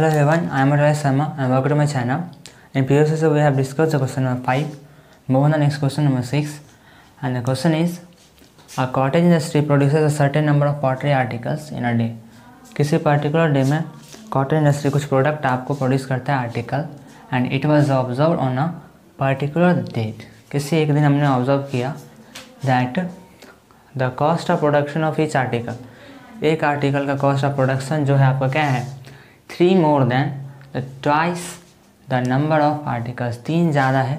Hello everyone, I am Ray Sharma and welcome to my channel. In previous episode we have discussed the question number 5. Move on to the next question number 6. And the question is A cottage industry produces a certain number of pottery articles in a day. किसी particular day में cotton industry कुछ product आपको produce करता है article and it was observe on a particular date किसी एक दिन हमने ऑब्ज़र्व किया that the cost of production of each article एक आर्टिकल का कॉस्ट ऑफ़ प्रोडक्शन जो है आपका क्या है three more than the twice the number of articles तीन ज़्यादा है।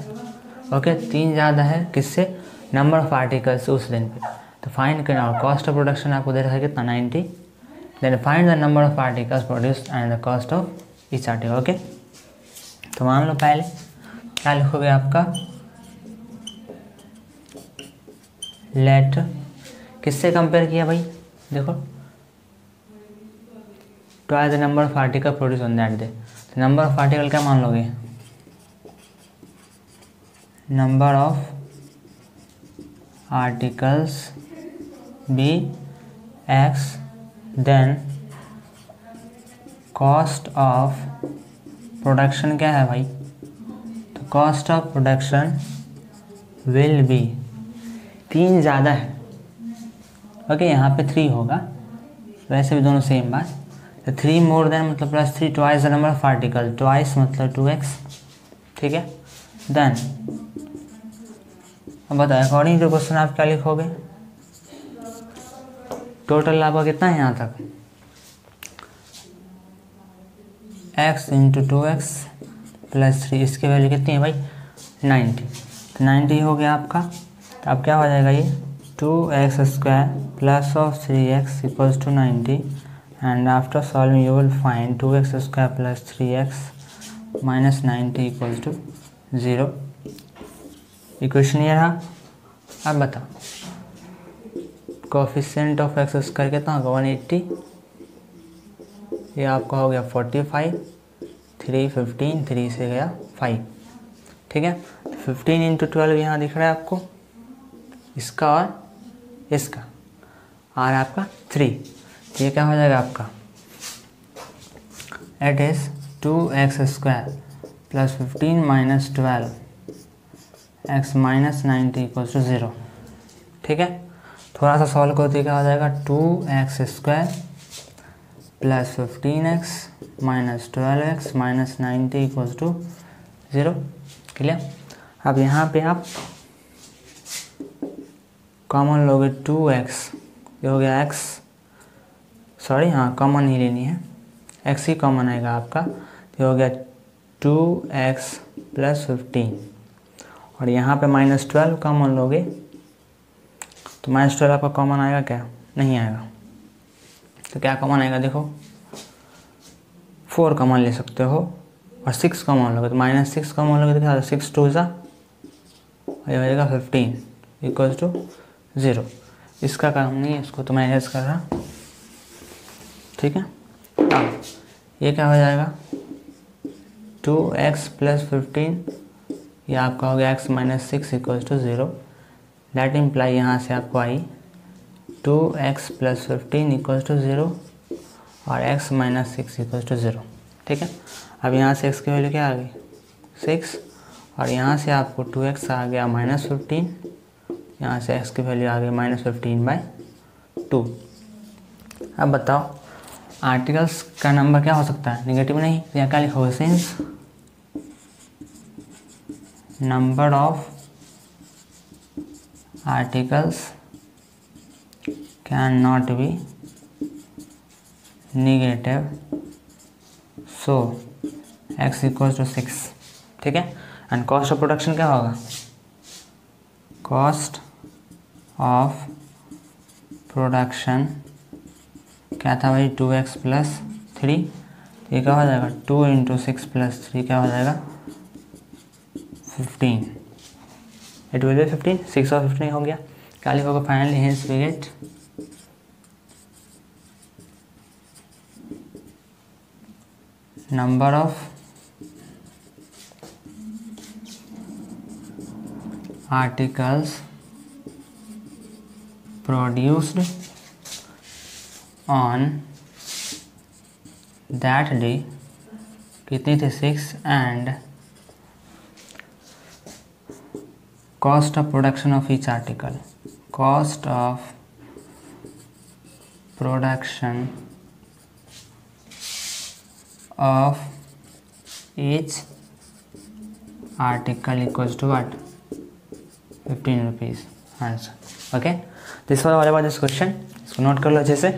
ओके? तीन ज़्यादा है। किससे? नंबर ऑफ़ आर्टिकल्स उस दिन पे। तो फाइंड करना और कॉस्ट ऑफ़ प्रोडक्शन आपको दे रखा है कितना? Ninety then find the number of articles produce and the cost of each article okay तो मान लो पहले। क्या लिखोगे आपका? लेट किससे कंपेयर किया भाई? देखो। Twice the number of article produce on that day तो नंबर ऑफ़ आर्टिकल क्या मान लोगे? Number of articles be x then cost of production क्या है भाई? तो cost of production will be तीन ज़्यादा है। ओके okay, यहाँ पे थ्री होगा। वैसे भी दोनों सेम बात। तो थ्री मोर देन मतलब plus three twice the number of article twice मतलब टू एक्स ठीक है? देन अब बताओ अकॉर्डिंग टू क्वेश्चन आप क्या लिखोगे? टोटल आपका कितना है यहाँ तक? X into two x plus three इसकी वैल्यू कितनी है भाई? नाइन्टी तो नाइन्टी हो गया आपका। तो अब क्या हो जाएगा ये? Two x square plus of three x equals to ninety solving you will find two x square plus three x minus ninety equals to zero equation ये रहा। अब बताओ। कोफिशेंट ऑफ़ एक्स स्क्वायर कितना होगा? वन एट्टी ये आपका हो गया forty five three fifteen three से गया फाइव ठीक है? फिफ्टीन इंटू ट्वेल्व यहाँ दिख रहा है आपको। इसका और इसका। और आपका थ्री ये क्या हो जाएगा आपका? Eight is two x square plus fifteen minus twelve x minus ninety equals to zero ठीक है? थोड़ा सा सॉल्व करते क्या हो जाएगा? Two x square plus fifteen x minus twelve x minus ninety equal to zero clear अब यहाँ पे आप कॉमन लोगे टू एक्स ये हो गया एक्स सॉरी हाँ कॉमन ही लेनी है। एक्स ही कॉमन आएगा आपका। ये हो गया टू एक्स प्लस फिफ्टीन और यहाँ पे माइनस ट्वेल्व कॉमन लोगे तो माइनस ट्वेल्व आपका कॉमन आएगा क्या? नहीं आएगा। तो क्या कॉमन आएगा देखो? फोर कॉमन ले सकते हो, और सिक्स कॉमन लोगे तो माइनस सिक्स कॉमन लोगे तो क्या सिक्स टू ज़ा हो जाएगा फिफ्टीन इक्वल्स टू ज़ीरो इसका काम नहीं है, इसको तो मैं कर रहा। ठीक है? अब ये क्या हो जाएगा? टू एक्स प्लस फिफ्टीन, ये आपका हो गया x minus six equals to zero. That imply यहाँ से आपको आई two x plus fifteen equals to zero और x minus six equals to zero. ठीक है? अब यहाँ से एक्स की वैल्यू क्या आ गई? सिक्स। और यहाँ से आपको टू एक्स आ गया माइनस फिफ्टीन। यहाँ से एक्स की वैल्यू आ गई माइनस फिफ्टीन बाई टू। अब बताओ आर्टिकल्स का नंबर क्या हो सकता है? निगेटिव नहीं या क्या लिखा होगा since number of articles can not be negative so x equals to six ठीक है? एंड कॉस्ट ऑफ़ प्रोडक्शन क्या होगा? कॉस्ट ऑफ़ प्रोडक्शन क्या था भाई? टू एक्स प्लस थ्री ये क्या हो जाएगा? Two into six plus three क्या हो जाएगा? Fifteen. It will fifteen six और फिफ्टीन हो गया। क्या लिखोगे finally hence we get number of articles produced on that day कितनी थी? Six and cost of production of each article cost of production of each article equals to what fifteen rupees answer okay this was all about this question इसको note कर लो जैसे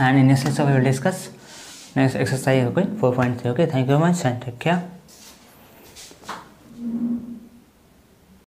and in next we will discuss next exercise exercise, okay? Four point three okay thank you and take care